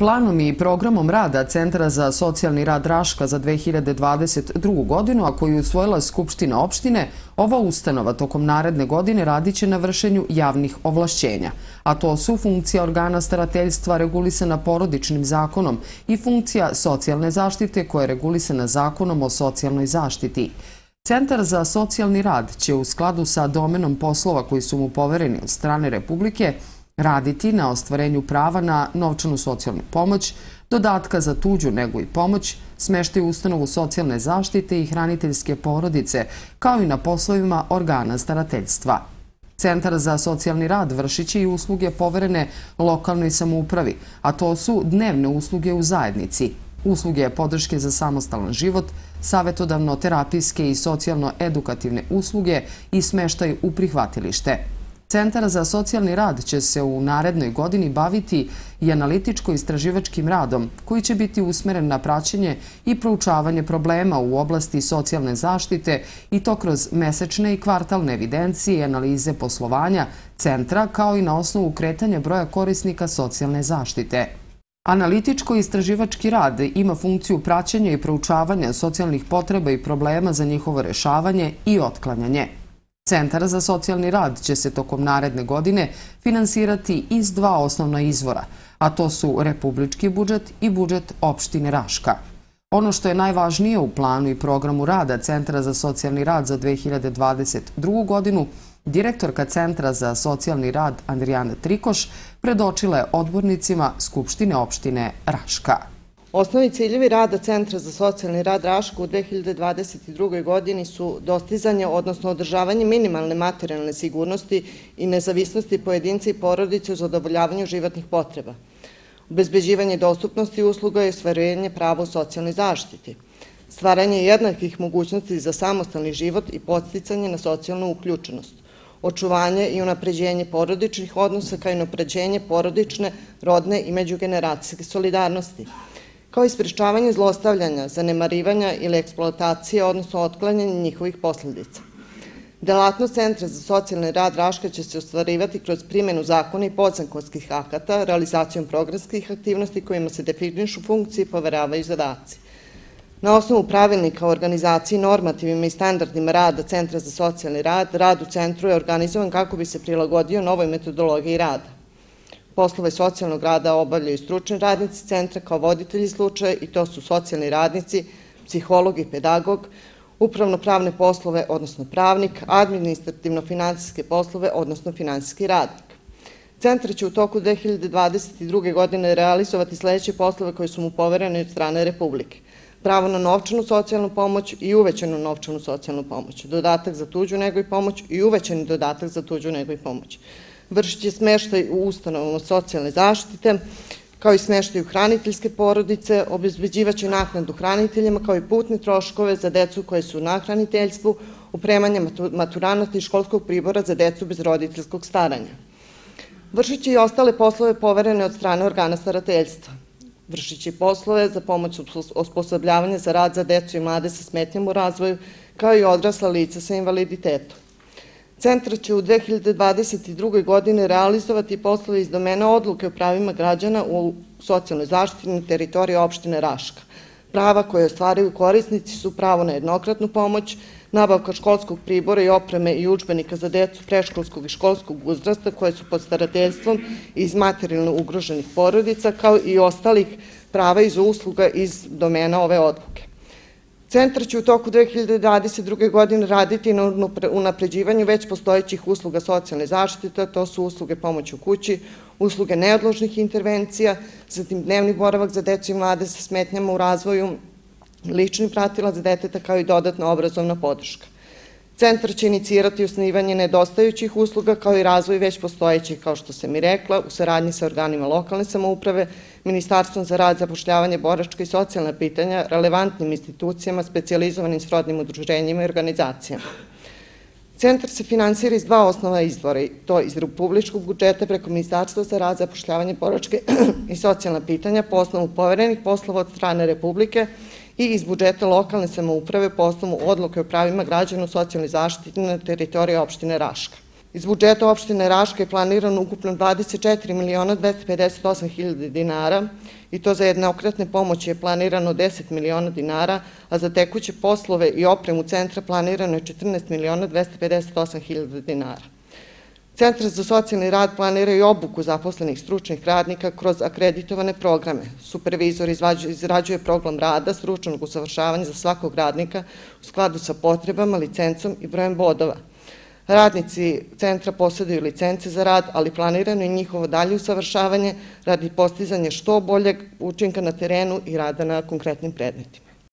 Planom i programom rada Centra za socijalni rad Raška za 2022. godinu, a koju usvojila Skupština opštine, ova ustanova tokom naredne godine radiće na vršenju javnih ovlašćenja, a to su funkcija organa starateljstva regulisana porodičnim zakonom i funkcija socijalne zaštite koja je regulisana zakonom o socijalnoj zaštiti. Centar za socijalni rad će u skladu sa domenom poslova koji su mu povereni od strane Republike raditi na ostvarenju prava na novčanu socijalnu pomoć, dodatka za tuđu negu i pomoć, smeštaju ustanovu socijalne zaštite i hraniteljske porodice, kao i na poslovima organa starateljstva. Centar za socijalni rad vršit će i usluge poverene lokalnoj samoupravi, a to su dnevne usluge u zajednici, usluge podrške za samostalan život, savjetodavno-terapijske i socijalno-edukativne usluge i smeštaj u prihvatilište. Centar za socijalni rad će se u narednoj godini baviti i analitičko-istraživačkim radom, koji će biti usmeren na praćenje i proučavanje problema u oblasti socijalne zaštite i to kroz mesečne i kvartalne evidencije i analize poslovanja centra, kao i na osnovu kretanja broja korisnika socijalne zaštite. Analitičko-istraživački rad ima funkciju praćenja i proučavanja socijalnih potreba i problema za njihovo rešavanje i otklanjanje. Centar za socijalni rad će se tokom naredne godine finansirati iz dva osnovna izvora, a to su republički budžet i budžet opštine Raška. Ono što je najvažnije u planu i programu rada Centra za socijalni rad za 2022. godinu, direktorka Centra za socijalni rad Andrijana Trikoš predočila je odbornicima Skupštine opštine Raška. Osnovni ciljevi rada Centra za socijalni rad Raško u 2022. godini su dostizanje, odnosno održavanje minimalne materijalne sigurnosti i nezavisnosti pojedinca i porodice u zadovoljavanju životnih potreba, obezbeđivanje dostupnosti usluga i ostvarenje prava u socijalnoj zaštiti, stvaranje jednakih mogućnosti za samostalni život i podsticanje na socijalnu uključenost, očuvanje i unapređenje porodičnih odnosa kao i unapređenje porodične, rodne i međugeneracijske solidarnosti, kao i sprečavanje zlostavljanja, zanemarivanja ili eksploatacije, odnosno otklanjanje njihovih posledica. Delatnost Centra za socijalni rad Raška će se ostvarivati kroz primjenu zakona i podzakonskih akata, realizacijom programskih aktivnosti kojima se definišu funkcije i poveravaju zadaci. Na osnovu pravilnika o organizaciji normativima i standardima rada Centra za socijalni rad, rad u centru je organizovan kako bi se prilagodio novoj metodologiji rada. Poslove socijalnog rada obavljaju stručni radnici centra kao voditelji slučaja i to su socijalni radnici, psiholog i pedagog, upravno-pravne poslove, odnosno pravnik, administrativno-finansijske poslove, odnosno finansijski radnik. Centar će u toku 2022. godine realizovati sledeće poslove koje su mu poverene od strane Republike. Pravo na novčanu socijalnu pomoć i uvećanu novčanu socijalnu pomoć, dodatak za tuđu nego i pomoć i uvećani dodatak za tuđu nego i pomoć vršit će smeštaj u ustanovama socijalne zaštite, kao i smeštaj u hraniteljske porodice, obezbeđivaće naknadu hraniteljima kao i putne troškove za decu koje su na hraniteljstvu, upremanje maturanata i školskog pribora za decu bez roditeljskog staranja. Vršit će i ostale poslove poverene od strane organa starateljstva. Vršit će i poslove za pomoć osposobljavanja za rad za decu i mlade sa smetnjom u razvoju, kao i odrasla lica sa invaliditetom. Centar će u 2022. godine realizovati poslove iz domena odluke o pravima građana u socijalnoj zaštiti na teritoriji opštine Raška. Prava koje ostvaraju korisnici su pravo na jednokratnu pomoć, nabavka školskog pribora i opreme i učbenika za decu preškolskog i školskog uzrasta koje su pod starateljstvom iz materijalno ugroženih porodica, kao i ostalih prava iz usluga iz domena ove odluke. Centar će u toku 2022. godine raditi na unapređivanju već postojećih usluga socijalne zaštite, to su usluge pomoći u kući, usluge neodložnih intervencija, zatim dnevni boravak za decu i mlade sa smetnjama u razvoju, lični pratila za deteta kao i dodatna obrazovna podrška. Centar će inicirati osnivanje nedostajućih usluga kao i razvoj već postojećih, kao što sam i rekla, u saradnji sa organima lokalne samouprave, Ministarstvom za rad, zapošljavanje, boračka i socijalna pitanja, relevantnim institucijama, specializovanim srodnim udruženjima i organizacijama. Centar se finansira iz dva osnova izvora, to iz republičkog budžeta preko Ministarstva za rad, zapošljavanje, boračke i socijalna pitanja po osnovu poverenih poslova od strane Republike i iz budžeta lokalne samouprave po osnovu odluke o pravima građana u socijalnoj zaštiti na teritoriji opštine Raška. Iz budžeta opštine Raška je planirano ukupno 24 miliona 258 hiljada dinara i to za jednokratne pomoći je planirano 10 miliona dinara, a za tekuće poslove i opremu centra planirano je 14 miliona 258 hiljada dinara. Centar za socijalni rad planira i obuku zaposlenih stručnih radnika kroz akreditovane programe. Supervizor izrađuje program rada, stručnog usavršavanja za svakog radnika u skladu sa potrebama, licencom i brojem bodova. Radnici centra posjeduju licence za rad, ali planirano je njihovo dalje usavršavanje radi postizanja što boljeg učinka na terenu i rada na konkretnim predmetima.